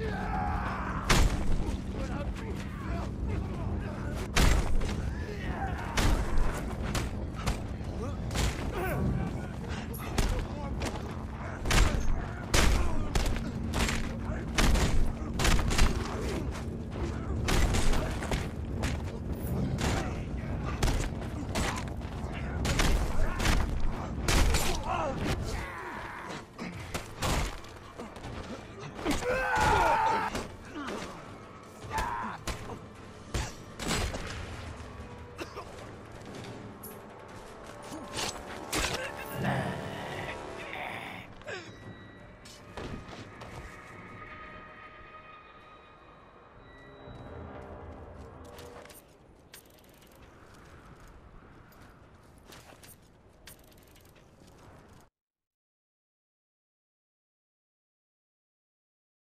Yeah!